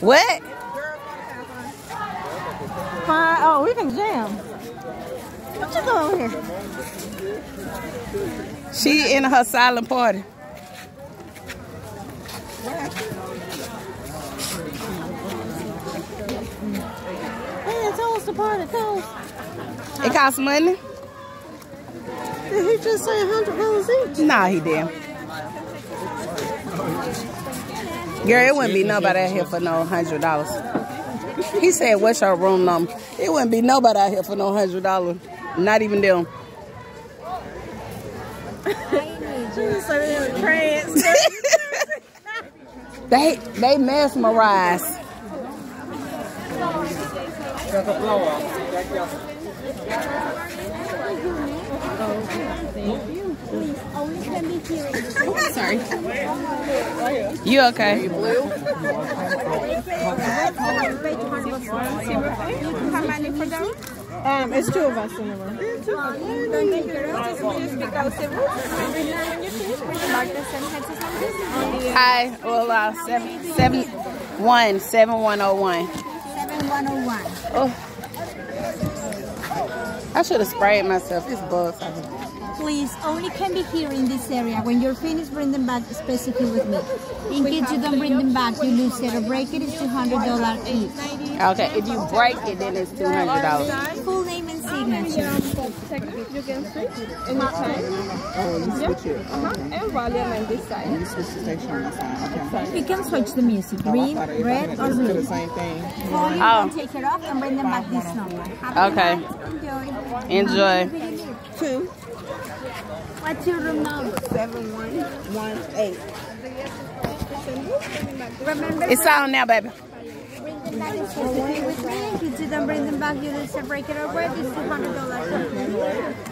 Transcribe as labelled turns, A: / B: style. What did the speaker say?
A: What?
B: Fine. Oh, we can jam. What you doing here?
A: She in her silent party.
B: Hey, tell us the party. Tell us.
A: It costs money?
B: Did he just say $100 each?
A: Nah, he did. Girl, it wouldn't be nobody out here for no hundred dollars. He said, "What's your room number?" It wouldn't be nobody out here for no hundred dollars. Not even them. they they mesmerized. Sorry. You okay?
B: Um, it's two of us in the room.
A: Hi. Well, uh, seven seven one seven one zero one.
C: 7101.
A: Oh. I should have sprayed myself. This bugs.
C: Please, only can be here in this area. When you're finished, bring them back specifically with me. In case you don't bring them back, you lose it. Or break it, it's $200 each.
A: Okay, if you break it, then it's two hundred dollars.
C: Full name and signature.
D: You can switch anytime.
E: Oh, you switch it. Okay.
D: And volume on this side.
E: You switch the station on this side. Okay.
C: You can switch the music,
E: Oh,
C: green, red, or
E: it's the
C: blue.
E: same thing.
C: Volume
A: Oh.
C: and take it off and bring them back this number.
A: Okay. Enjoy.
C: Enjoy.
D: Two.
C: What's your room number?
D: Seven one one eight.
C: Remember,
A: It's on now, baby.
C: bring them back specifically with me. In case you don't bring them back, you lose a break it or break. It's $200.